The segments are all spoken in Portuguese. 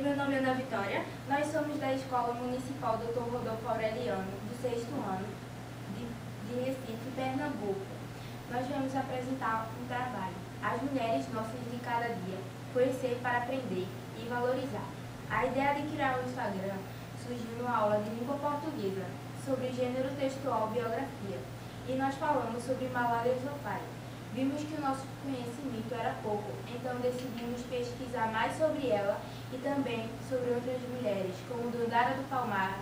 meu nome é Ana Vitória. Nós somos da Escola Municipal Dr. Rodolfo Aureliano, do sexto ano, de, de Recife, Pernambuco. Nós vamos apresentar um trabalho, As Mulheres Nossas de Cada Dia, Conhecer para Aprender e Valorizar. A ideia de criar o Instagram surgiu numa aula de língua portuguesa sobre gênero textual biografia e nós falamos sobre Malala Yousafzai. Vimos que o nosso conhecimento era pouco, então decidimos pesquisar mais sobre ela e também sobre outras mulheres, como Dandara do Palmar,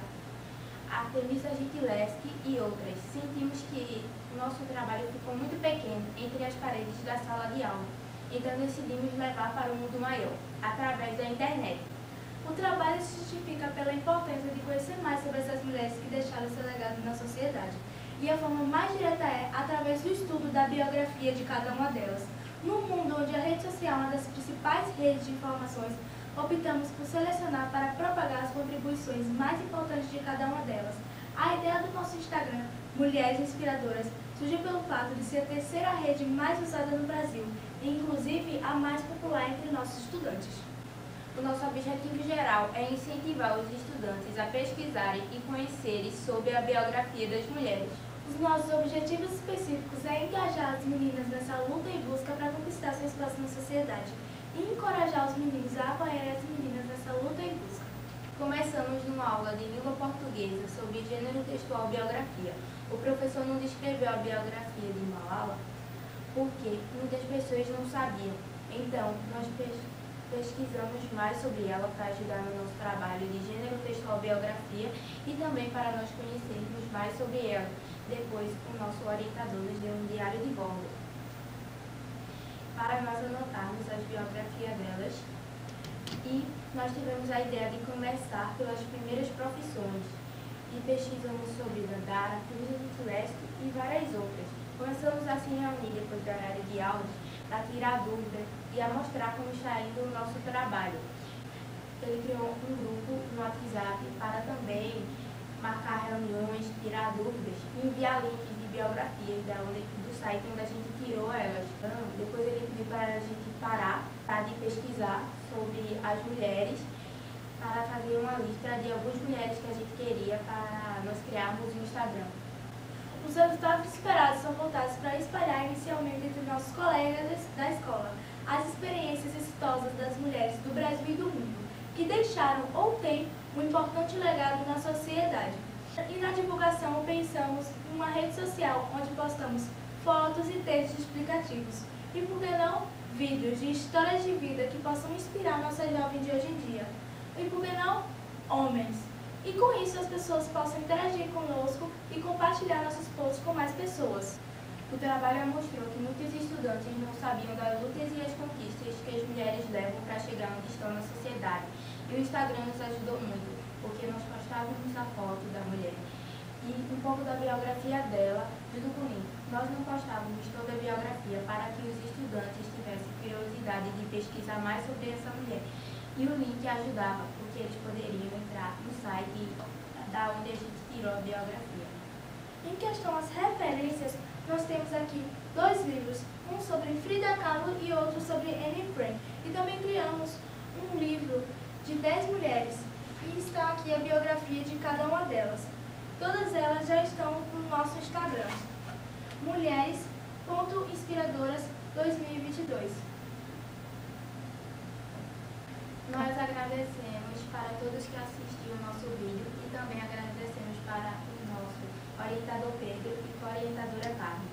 Artemisa Gentileschi e outras. Sentimos que o nosso trabalho ficou muito pequeno entre as paredes da sala de aula, então decidimos levar para o mundo maior, através da internet. O trabalho se justifica pela importância de conhecer mais sobre essas mulheres que deixaram seu legado na sociedade e a forma mais direta é através do estudo da biografia de cada uma delas. No mundo onde a rede social é uma das principais redes de informações, optamos por selecionar para propagar as contribuições mais importantes de cada uma delas. A ideia do nosso Instagram, Mulheres Inspiradoras, surgiu pelo fato de ser a terceira rede mais usada no Brasil e, inclusive, a mais popular entre nossos estudantes. O nosso objetivo geral é incentivar os estudantes a pesquisarem e conhecerem sobre a biografia das mulheres. Os nossos objetivos específicos é engajar as meninas nessa luta e busca para conquistar seu espaço na sociedade e encorajar os meninos a apoiar as meninas nessa luta e busca. Começamos numa aula de língua portuguesa sobre gênero textual biografia. O professor não descreveu a biografia de Malala porque muitas pessoas não sabiam. Então, nós pesquisamos mais sobre ela para ajudar no nosso trabalho de gênero textual biografia e também para nós conhecermos mais sobre ela. Depois, o nosso orientador nos deu um diário de bordo para nós anotarmos as biografias delas e nós tivemos a ideia de começar pelas primeiras profissões e pesquisamos sobre Dandara, Cruz de Celeste e várias outras. Começamos a se reunir depois do horário de aulas para tirar dúvidas e a mostrar como está indo o nosso trabalho. Ele criou um grupo no WhatsApp para também marcar reuniões, tirar dúvidas enviar links de biografias da onde, do site onde a gente tirou elas. Então, depois ele pediu para a gente parar para de pesquisar sobre as mulheres para fazer uma lista de algumas mulheres que a gente queria para nós criarmos o Instagram. Os resultados esperados são voltados para espalhar inicialmente entre nossos colegas da escola as experiências exitosas das mulheres do Brasil e do mundo, que deixaram ou têm um importante legado na sociedade. E na divulgação pensamos em uma rede social onde postamos fotos e textos explicativos. E por que não vídeos de histórias de vida que possam inspirar nossa jovem de hoje em dia. E por que não homens. E com isso as pessoas possam interagir conosco e compartilhar nossos posts com mais pessoas. O trabalho mostrou que muitos estudantes não sabiam das lutas e as conquistas que as mulheres levam para chegar onde estão na sociedade. E o Instagram nos ajudou muito, porque nós postávamos a foto da mulher e um pouco da biografia dela junto com o link. Nós não postávamos toda a biografia para que os estudantes tivessem curiosidade de pesquisar mais sobre essa mulher. E o link ajudava, porque eles poderiam entrar no site da onde a gente tirou a biografia. Em questão às referências, nós temos aqui dois livros, um sobre Frida Kahlo e outro sobre Anne Frank. E também criamos um livro de 10 mulheres e está aqui a biografia de cada uma delas. Todas elas já estão no nosso Instagram, mulheres.inspiradoras 2022. Nós agradecemos para todos que assistiram o nosso vídeo e também agradecemos para o nosso orientador Pedro e orientadora Carmen.